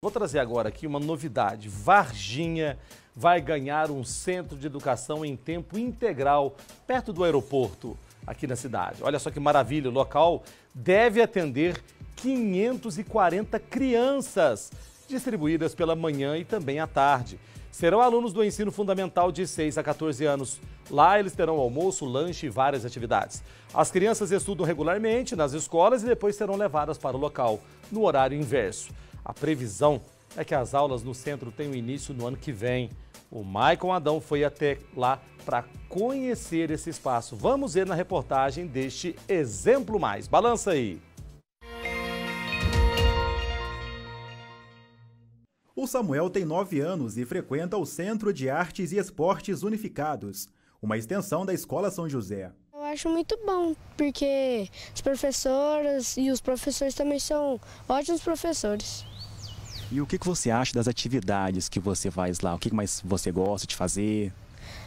Vou trazer agora aqui uma novidade. Varginha vai ganhar um centro de educação em tempo integral perto do aeroporto aqui na cidade. Olha só que maravilha, o local deve atender 540 crianças, distribuídas pela manhã e também à tarde. Serão alunos do ensino fundamental de 6 a 14 anos. Lá eles terão almoço, lanche e várias atividades. As crianças estudam regularmente nas escolas e depois serão levadas para o local, no horário inverso. A previsão é que as aulas no centro tenham início no ano que vem. O Maicon Adão foi até lá para conhecer esse espaço. Vamos ver na reportagem deste Exemplo Mais. Balança aí! O Samuel tem 9 anos e frequenta o Centro de Artes e Esportes Unificados, uma extensão da Escola São José. Eu acho muito bom, porque as professoras e os professores também são ótimos professores. E o que, que você acha das atividades que você faz lá? O que mais você gosta de fazer?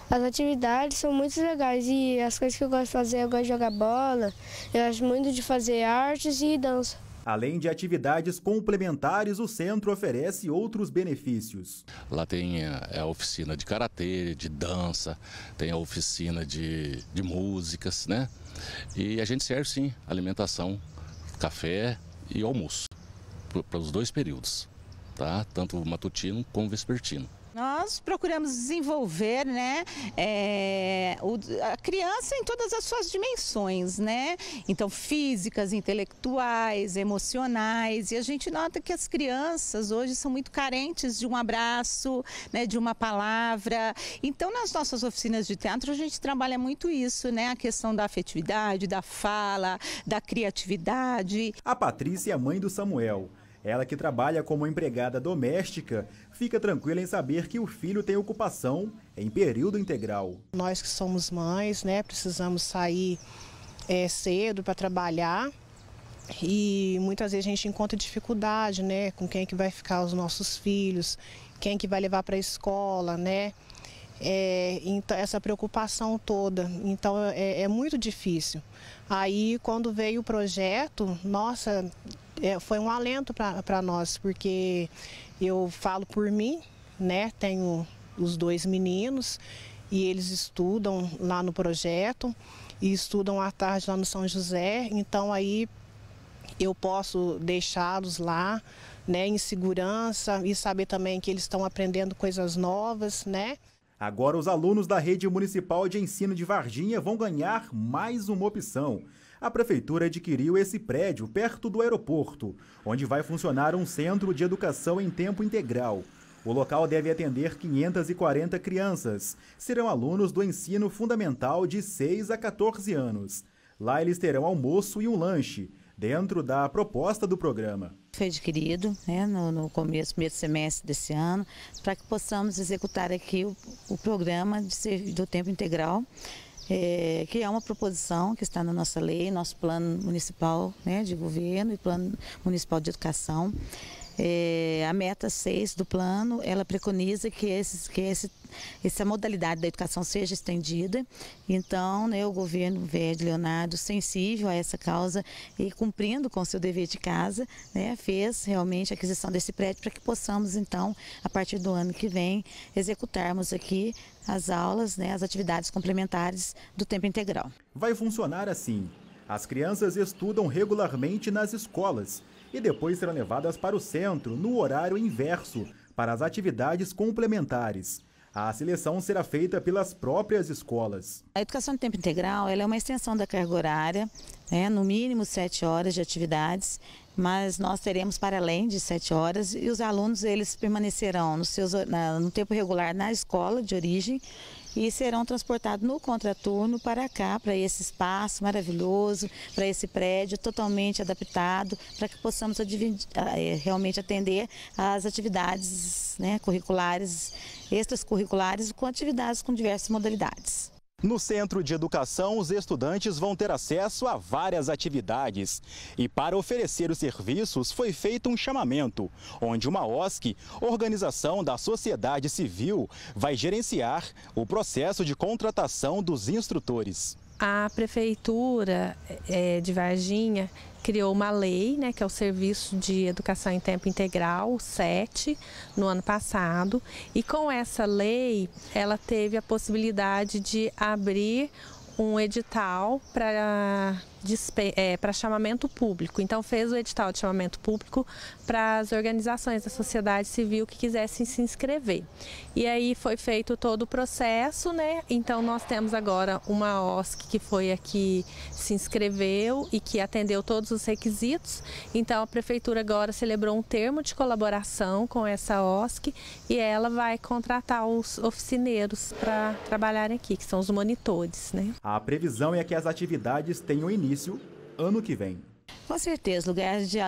As atividades são muito legais e as coisas que eu gosto de fazer, eu gosto de jogar bola, eu acho muito de fazer artes e dança. Além de atividades complementares, o centro oferece outros benefícios. Lá tem a, é, a oficina de karatê, de dança, tem a oficina de, de músicas, né? E a gente serve sim alimentação, café e almoço para os dois períodos tá? tanto matutino como vespertino. Nós procuramos desenvolver né, é, o, a criança em todas as suas dimensões, né? Então, físicas, intelectuais, emocionais. E a gente nota que as crianças hoje são muito carentes de um abraço, né, de uma palavra. Então, nas nossas oficinas de teatro, a gente trabalha muito isso, né? A questão da afetividade, da fala, da criatividade. A Patrícia é a mãe do Samuel. Ela que trabalha como empregada doméstica fica tranquila em saber que o filho tem ocupação em período integral. Nós que somos mães, né, precisamos sair é, cedo para trabalhar e muitas vezes a gente encontra dificuldade, né, com quem é que vai ficar os nossos filhos, quem é que vai levar para a escola, né? É, então, essa preocupação toda. Então é, é muito difícil. Aí quando veio o projeto, nossa, é, foi um alento para nós, porque eu falo por mim, né? Tenho os dois meninos e eles estudam lá no projeto e estudam à tarde lá no São José, então aí eu posso deixá-los lá, né, em segurança e saber também que eles estão aprendendo coisas novas, né? Agora os alunos da Rede Municipal de Ensino de Varginha vão ganhar mais uma opção a prefeitura adquiriu esse prédio perto do aeroporto, onde vai funcionar um centro de educação em tempo integral. O local deve atender 540 crianças. Serão alunos do ensino fundamental de 6 a 14 anos. Lá eles terão almoço e um lanche, dentro da proposta do programa. Foi adquirido né, no, no começo, primeiro semestre desse ano, para que possamos executar aqui o, o programa de, do tempo integral é, que é uma proposição que está na nossa lei, nosso plano municipal né, de governo e plano municipal de educação. É, a meta 6 do plano, ela preconiza que, esses, que esse, essa modalidade da educação seja estendida. Então, né, o governo Verde Leonardo, sensível a essa causa e cumprindo com seu dever de casa, né, fez realmente a aquisição desse prédio para que possamos, então, a partir do ano que vem, executarmos aqui as aulas, né, as atividades complementares do tempo integral. Vai funcionar assim. As crianças estudam regularmente nas escolas e depois serão levadas para o centro no horário inverso para as atividades complementares. A seleção será feita pelas próprias escolas. A educação de tempo integral é uma extensão da carga horária, né, no mínimo sete horas de atividades, mas nós teremos para além de sete horas e os alunos eles permanecerão no, seus, na, no tempo regular na escola de origem e serão transportados no contraturno para cá, para esse espaço maravilhoso, para esse prédio totalmente adaptado, para que possamos eh, realmente atender às atividades né, curriculares, extracurriculares, com atividades com diversas modalidades. No centro de educação, os estudantes vão ter acesso a várias atividades. E para oferecer os serviços, foi feito um chamamento, onde uma OSC, organização da sociedade civil, vai gerenciar o processo de contratação dos instrutores. a prefeitura é, de Varginha criou uma lei, né, que é o Serviço de Educação em Tempo Integral, o SET, no ano passado. E com essa lei, ela teve a possibilidade de abrir um edital para é, para chamamento público. Então fez o edital de chamamento público para as organizações da sociedade civil que quisessem se inscrever. E aí foi feito todo o processo, né? Então nós temos agora uma OSC que foi aqui se inscreveu e que atendeu todos os requisitos. Então a prefeitura agora celebrou um termo de colaboração com essa OSC e ela vai contratar os oficineiros para trabalharem aqui, que são os monitores, né? A previsão é que as atividades tenham início início ano que vem. Com certeza, lugar de,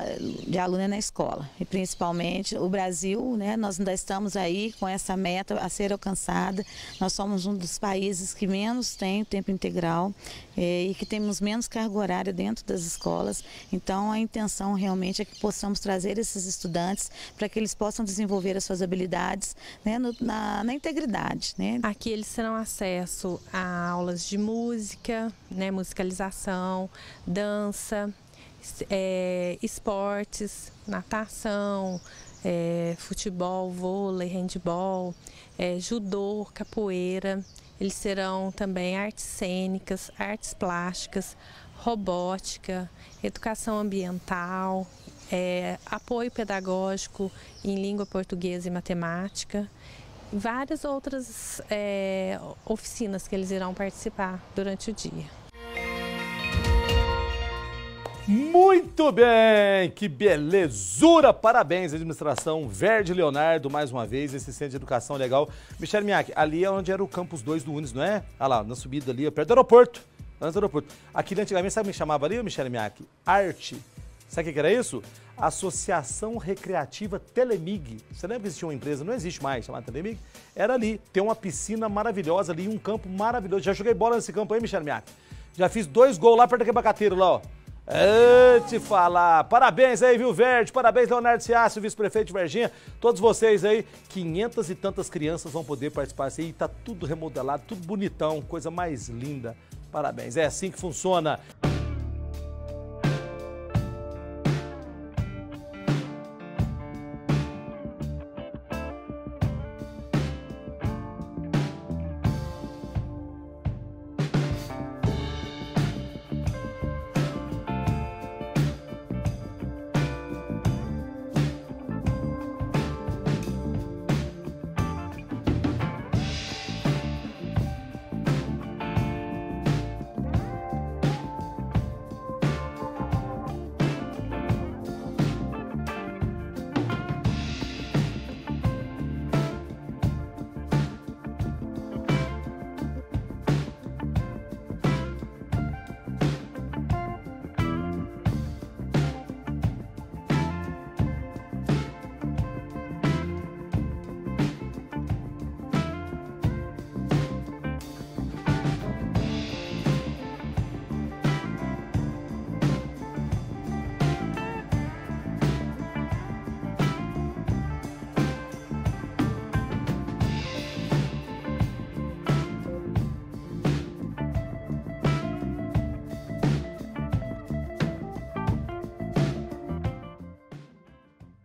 de aluno é na escola. E principalmente o Brasil, né? Nós ainda estamos aí com essa meta a ser alcançada. Nós somos um dos países que menos tem tempo integral é, e que temos menos carga horária dentro das escolas. Então a intenção realmente é que possamos trazer esses estudantes para que eles possam desenvolver as suas habilidades né, no, na, na, integridade. Né? Aqui eles terão acesso a aulas de música, né, musicalização, dança é, esportes, natação, é, futebol, vôlei, handball, é, judô, capoeira. Eles serão também artes cênicas, artes plásticas, robótica, educação ambiental, é, apoio pedagógico em língua portuguesa e matemática, várias outras é, oficinas que eles irão participar durante o dia. Muito bem, que belezura! Parabéns, administração Verde Leonardo, mais uma vez, esse centro de educação legal. Michele Miak, ali é onde era o campus 2 do Unis, não é? Ah lá, na subida ali, perto do aeroporto. Antes do aeroporto. Aqui antigamente, sabe o que me chamava ali, Michele Miak? Arte. Sabe o que era isso? Associação Recreativa Telemig. Você lembra que existia uma empresa, não existe mais, chamada Telemig? Era ali, tem uma piscina maravilhosa ali, um campo maravilhoso. Já joguei bola nesse campo aí, Michele Miak. Já fiz dois gols lá perto daquele bacateiro lá, ó. É, te falar. Parabéns aí, viu, Verde? Parabéns, Leonardo Ciácio, vice-prefeito de Verginha. Todos vocês aí, quinhentas e tantas crianças vão poder participar. Aí tá tudo remodelado, tudo bonitão, coisa mais linda. Parabéns. É assim que funciona.